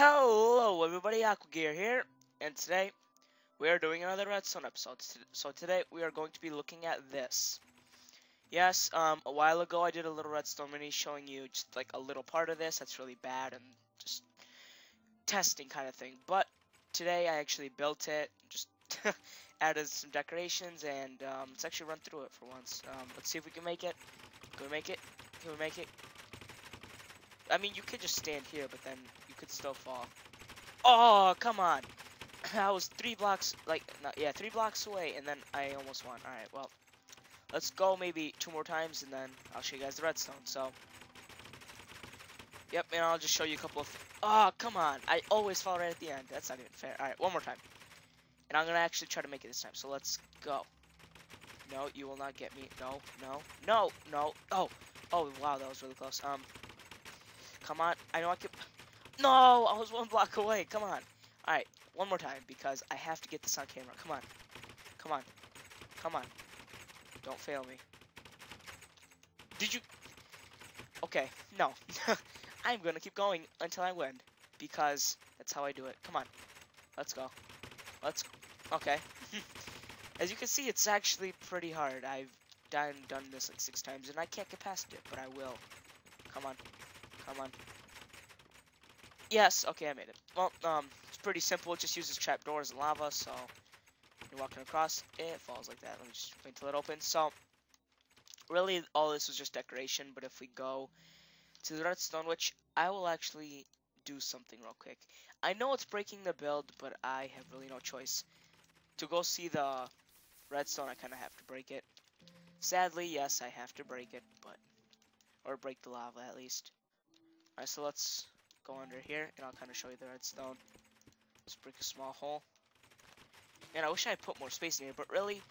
Hello everybody, Aquagear here, and today we are doing another Redstone episode. So today we are going to be looking at this. Yes, um, a while ago I did a little Redstone mini showing you just like a little part of this that's really bad and just testing kind of thing. But today I actually built it, just added some decorations, and um, let's actually run through it for once. Um, let's see if we can make it. Can we make it? Can we make it? I mean, you could just stand here, but then you could still fall. Oh, come on. I was three blocks, like, not, yeah, three blocks away, and then I almost won. Alright, well, let's go maybe two more times, and then I'll show you guys the redstone, so. Yep, and I'll just show you a couple of, oh, come on. I always fall right at the end. That's not even fair. Alright, one more time. And I'm going to actually try to make it this time, so let's go. No, you will not get me. No, no, no, no. Oh, oh, wow, that was really close. Um, Come on. I know I can... No! I was one block away. Come on. Alright. One more time because I have to get this on camera. Come on. Come on. Come on. Don't fail me. Did you... Okay. No. I'm gonna keep going until I win. Because that's how I do it. Come on. Let's go. Let's... Okay. As you can see, it's actually pretty hard. I've done, done this like six times, and I can't get past it, but I will. Come on. Come on. Yes, okay, I made it. Well, um, it's pretty simple. It just uses trapdoors and lava, so you're walking across, it falls like that. Let me just wait until it opens. So, really, all this was just decoration, but if we go to the redstone, which I will actually do something real quick. I know it's breaking the build, but I have really no choice. To go see the redstone, I kind of have to break it. Sadly, yes, I have to break it, but... Or break the lava, at least. Alright, so let's go under here, and I'll kind of show you the redstone. Let's break a small hole. And I wish I had put more space in here, but really,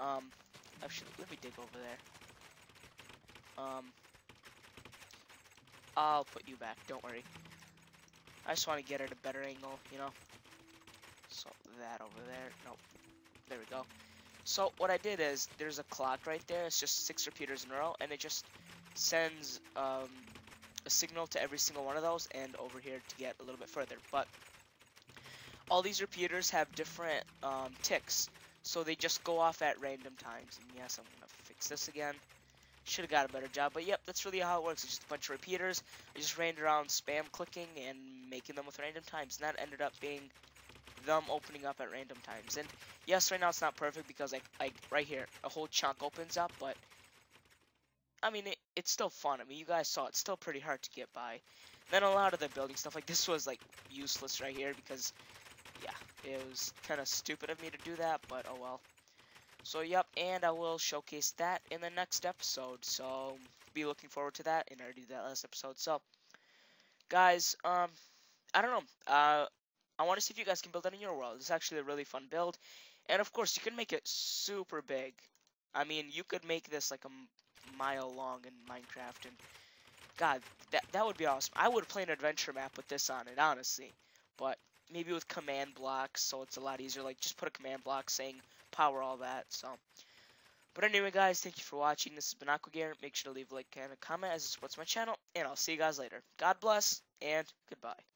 um, actually, let me dig over there. Um, I'll put you back, don't worry. I just want to get at a better angle, you know? So, that over there, nope. There we go. So, what I did is, there's a clock right there, it's just six repeaters in a row, and it just sends, um, a signal to every single one of those and over here to get a little bit further. But all these repeaters have different um, ticks, so they just go off at random times. And yes, I'm going to fix this again. Should have got a better job, but yep, that's really how it works. It's just a bunch of repeaters. I just ran around spam clicking and making them with random times, and that ended up being them opening up at random times. And yes, right now it's not perfect because like like right here, a whole chunk opens up, but I mean, it, it's still fun. I mean, you guys saw it's still pretty hard to get by. Then a lot of the building stuff, like this was like useless right here because, yeah, it was kind of stupid of me to do that, but oh well. So yep, and I will showcase that in the next episode. So be looking forward to that, and I already did that last episode. So guys, um, I don't know. Uh, I want to see if you guys can build that in your world. It's actually a really fun build, and of course you can make it super big. I mean, you could make this like a mile long in Minecraft, and God, that that would be awesome. I would play an adventure map with this on it, honestly, but maybe with command blocks, so it's a lot easier. Like, just put a command block saying power all that, so. But anyway, guys, thank you for watching. This has been Aquagear. Make sure to leave a like and a comment as it supports my channel, and I'll see you guys later. God bless, and goodbye.